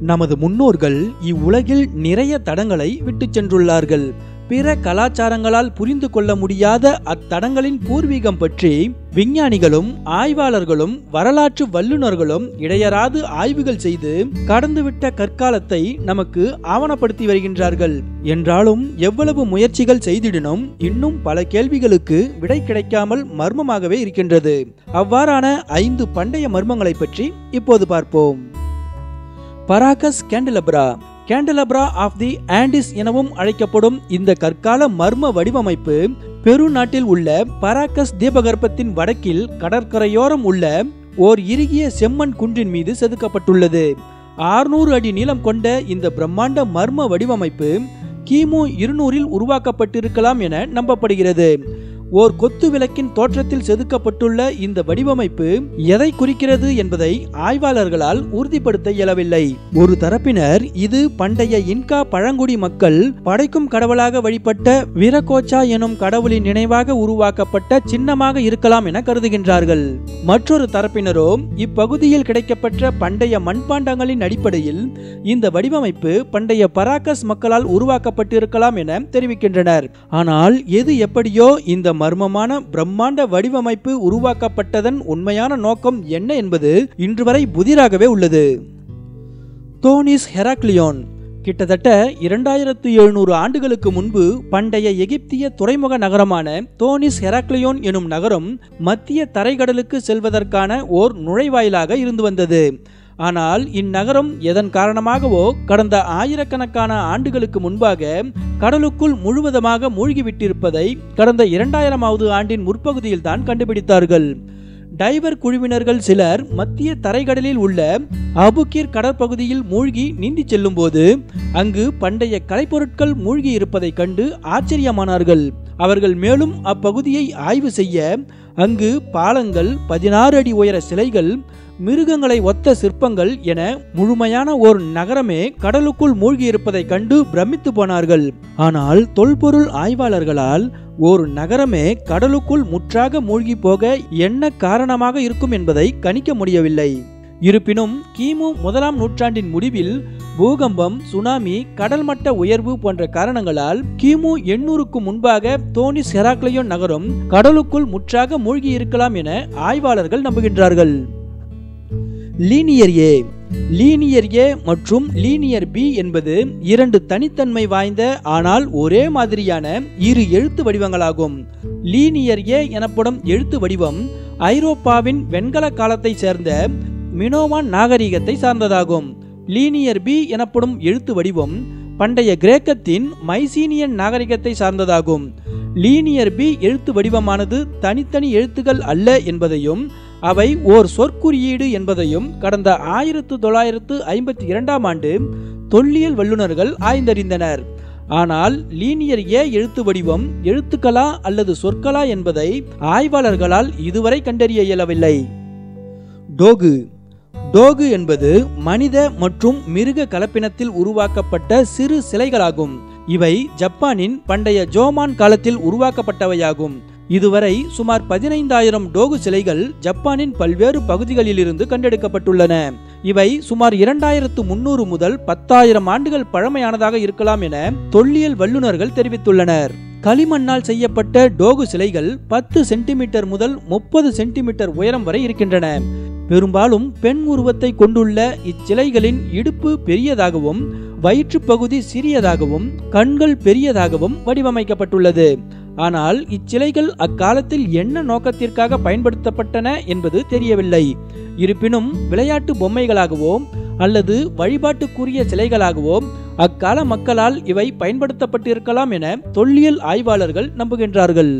நமது முன்னோர்கள் இவ்வுலகில் நிறைய தடங்களை விட்டுச் சென்றுள்ளார்கள். பிற கலாச்சாரங்களால் புரிந்து கொள்ள முடியாத அத்தடங்களின் பூர்வீகம் பற்றி விஞ்ஞானிகளும் ஆய்வாளர்களும் வரலாற்று வல்லுநர்களும் இடையராது ஆய்வுகள் செய்து கடந்துவிட்ட கற்காலத்தை நமக்கு ஆவணப்படுத்தி வருகின்றார்கள். என்றாலும் எவ்வளவு முயற்சிகள் செய்திடினும் இன்னும் பல கேள்விகளுக்கு விடை கிடைக்காமல் மர்மமாகவே இருக்கின்றது. அவ்வாறான ஐந்து பண்டைய மர்மங்களை பற்றி இப்போது பார்ப்போம். பராகஸ் கேண்டலப்ரா. கேண்டலப்ரா ஆஃப் தி ஆண்டிஸ் எனவும் அழைக்கப்படும் இந்த கற்கால மர்ம வடிவமைப்பு பெரு நாட்டில் உள்ள பராக்கஸ் தீபகற்பத்தின் வடக்கில் கடற்கரையோரம் உள்ள ஓர் இறுகிய செம்மண் குன்றின் மீது செதுக்கப்பட்டுள்ளது. ஆறுநூறு அடி நீளம் கொண்ட இந்த பிரம்மாண்ட மர்ம வடிவமைப்பு கிமு இருநூறில் உருவாக்கப்பட்டிருக்கலாம் என நம்பப்படுகிறது. ஓர் கொத்து விளக்கின் தோற்றத்தில் செதுக்கப்பட்டுள்ள இந்த வடிவமைப்பு எதை குறிக்கிறது என்பதை ஆய்வாளர்களால் உறுதிப்படுத்த இயலவில்லை. ஒரு தரப்பினர் இது பண்டைய இன்கா பழங்குடி மக்கள் படைக்கும் கடவுளாக வழிபட்ட வீரகோச்சா எனும் கடவுளின் நினைவாக உருவாக்கப்பட்ட சின்னமாக இருக்கலாம் என கருதுகின்றார்கள். மற்றொரு தரப்பினரோ இப்பகுதியில் கிடைக்கப்பெற்ற பண்டைய மண்பாண்டங்களின் அடிப்படையில் இந்த வடிவமைப்பு பண்டைய பராக்கஸ் மக்களால் உருவாக்கப்பட்டிருக்கலாம் என தெரிவிக்கின்றனர். ஆனால் எது எப்படியோ இந்த மர்மமான பிரம்மாண்ட வடிவமைப்பு உருவாக்கப்பட்டதன் உண்மையான நோக்கம் என்ன என்பது இன்று வரை புதிராகவே உள்ளது. தோனிஸ் ஹெராக்லியோன் கிட்டத்தட்ட இரண்டாயிரத்து எழுநூறு ஆண்டுகளுக்கு முன்பு பண்டைய எகிப்திய துறைமுக நகரமான தோனிஸ் ஹெராக்லியோன் எனும் நகரம் மத்திய தரைக்கடலுக்கு செல்வதற்கான ஓர் நுழைவாயிலாக இருந்து வந்தது. ஆனால் இந்நகரம் எதன் காரணமாகவோ கடந்த ஆயிரக்கணக்கான ஆண்டுகளுக்கு முன்பாக கடலுக்குள் முழுவதுமாக மூழ்கிவிட்டிருப்பதை கடந்த இரண்டாயிரமாவது ஆண்டின் முற்பகுதியில் தான் கண்டுபிடித்தார்கள். டைவர் குழுவினர்கள் சிலர் மத்திய தரைக்கடலில் உள்ள அபுகிர் கடற்பகுதியில் மூழ்கி நீந்தி செல்லும்போது அங்கு பண்டைய கலைப்பொருட்கள் மூழ்கி இருப்பதைக் கண்டு ஆச்சரியமானார்கள். அவர்கள் மேலும் அப்பகுதியை ஆய்வு செய்ய அங்கு பாலங்கள் பதினாறு அடி உயர சிலைகள் மிருகங்களை ஒத்த சிற்பங்கள் என முழுமையான ஒரு நகரமே கடலுக்குள் மூழ்கி இருப்பதைக் கண்டு பிரமித்து போனார்கள். ஆனால் தொல்பொருள் ஆய்வாளர்களால் ஒரு நகரமே கடலுக்குள் முற்றாக மூழ்கி போக என்ன காரணமாக இருக்கும் என்பதை கணிக்க முடியவில்லை. இருப்பினும் கிமு முதலாம் நூற்றாண்டின் முடிவில் பூகம்பம் சுனாமி கடல் மட்ட உயர்வு போன்ற காரணங்களால் கிமு எண்ணூறுக்கு முன்பாக தோனிஸ் ஹெராக்லியோன் நகரம் கடலுக்குள் முற்றாக மூழ்கி இருக்கலாம் என ஆய்வாளர்கள் நம்புகின்றார்கள். லீனியர் ஏ. லீனியர் ஏ மற்றும் லீனியர் பி என்பது இரண்டு தனித்தன்மை வாய்ந்த ஆனால் ஒரே மாதிரியான இரு எழுத்து வடிவங்களாகும். லீனியர் ஏ எனப்படும் எழுத்து வடிவம் ஐரோப்பாவின் வெண்கல காலத்தை சேர்ந்த மினோவான் நாகரிகத்தை சார்ந்ததாகும். லீனியர் பி எனப்படும் எழுத்து வடிவம் பண்டைய கிரேக்கத்தின் மைசீனியன் நாகரிகத்தை சார்ந்ததாகும். லீனியர் பி எழுத்து வடிவமானது தனித்தனி எழுத்துக்கள் அல்ல என்பதையும் அவை ஓர் சொற்குறியீடு என்பதையும் கடந்த ஆயிரத்து தொள்ளாயிரத்து ஐம்பத்தி இரண்டாம் ஆண்டு தொல்லியல் வல்லுநர்கள் ஆய்ந்தறிந்தனர். ஆனால் லீனியர் ஏ எழுத்து வடிவம் எழுத்துக்களா அல்லது சொற்களா என்பதை ஆய்வாளர்களால் இதுவரை கண்டறிய இயலவில்லை. டோகு. டோகு என்பது மனித மற்றும் மிருக கலப்பினத்தில் உருவாக்கப்பட்ட சிறு சிலைகளாகும். இவை ஜப்பானின் பண்டைய ஜோமான் காலத்தில் உருவாக்கப்பட்டவையாகும். இதுவரை சுமார் பதினைந்தாயிரம் டோகு சிலைகள் ஜப்பானின் பல்வேறு பகுதிகளிலிருந்து கண்டெடுக்கப்பட்டுள்ளன. இவை சுமார் இரண்டாயிரத்து முன்னூறு முதல் பத்தாயிரம் ஆண்டுகள் பழமையானதாக இருக்கலாம் என தொல்லியல் வல்லுநர்கள் தெரிவித்துள்ளனர். களிமண்ணால் செய்யப்பட்ட டோகு சிலைகள் பத்து சென்டிமீட்டர் முதல் முப்பது சென்டிமீட்டர் உயரம் வரை இருக்கின்றன. பெரும்பாலும் பெண் உருவத்தை கொண்டுள்ள இச்சிலைகளின் இடுப்பு பெரியதாகவும் வயிற்று பகுதி சிறியதாகவும் கண்கள் பெரியதாகவும் வடிவமைக்கப்பட்டுள்ளது. ஆனால் இச்சிலைகள் அக்காலத்தில் என்ன நோக்கத்திற்காக பயன்படுத்தப்பட்டன என்பது தெரியவில்லை. இருப்பினும் விளையாட்டு பொம்மைகளாகவோ அல்லது வழிபாட்டுக்குரிய சிலைகளாகவோ அக்கால மக்களால் இவை பயன்படுத்தப்பட்டிருக்கலாம் என தொல்லியல் ஆய்வாளர்கள் நம்புகின்றார்கள்.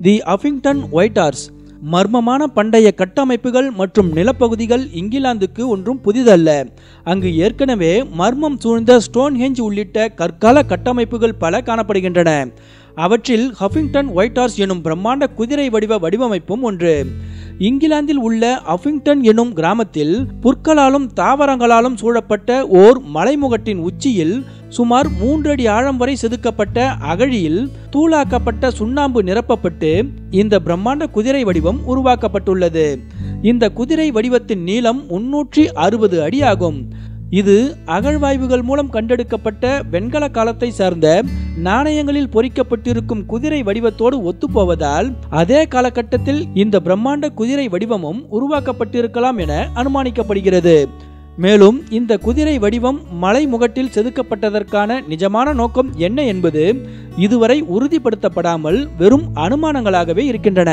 தி அஃபிங்டன் ஒயிட்டார்ஸ் மர்மமான பண்டைய கட்டமைப்புகள் மற்றும் நிலப்பகுதிகள் இங்கிலாந்துக்கு ஒன்றும் புதிதல்ல. அங்கு ஏற்கனவே மர்மம் சூழ்ந்த ஸ்டோன்ஹெஞ்ச் உள்ளிட்ட கற்கால கட்டமைப்புகள் பல காணப்படுகின்றன. அவற்றில் ஹஃபிங்டன் ஒயிட் ஹார்ஸ் எனும் பிரம்மாண்ட குதிரை வடிவ வடிவமைப்பும் ஒன்று. இங்கிலாந்தில் உள்ள அஃபிங்டன் எனும் கிராமத்தில் புற்களாலும் தாவரங்களாலும் சூழப்பட்ட ஓர் மலைமுகட்டின் உச்சியில் சுமார் மூன்றடி ஆழம் வரை செதுக்கப்பட்ட அகழியில் தூளாக்கப்பட்ட சுண்ணாம்பு நிரப்பப்பட்டு இந்த பிரம்மாண்ட குதிரை வடிவம் உருவாக்கப்பட்டுள்ளது. இந்த குதிரை வடிவத்தின் நீளம் முன்னூற்றி அறுபது அடி ஆகும் இது அகழ்வாய்வுகள் மூலம் கண்டெடுக்கப்பட்ட வெண்கல காலத்தை சார்ந்த நாணயங்களில் பொறிக்கப்பட்டிருக்கும் குதிரை வடிவத்தோடு ஒத்துப்போவதால் அதே காலகட்டத்தில் இந்த பிரம்மாண்ட குதிரை வடிவமும் உருவாக்கப்பட்டிருக்கலாம் என அனுமானிக்கப்படுகிறது. மேலும் இந்த குதிரை வடிவம் மலை முகட்டில் செதுக்கப்பட்டதற்கான நிஜமான நோக்கம் என்ன என்பது இதுவரை உறுதிப்படுத்தப்படாமல் வெறும் அனுமானங்களாகவே இருக்கின்றன.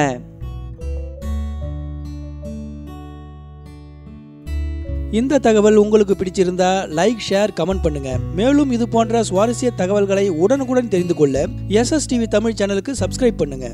இந்த தகவல் உங்களுக்கு பிடிச்சிருந்தா லைக் ஷேர் கமெண்ட் பண்ணுங்க. மேலும் இது போன்ற சுவாரஸ்ய தகவல்களை உடனுக்குடன் தெரிந்து கொள்ள எஸ்எஸ் டிவி தமிழ் சேனலுக்கு சப்ஸ்கிரைப் பண்ணுங்க.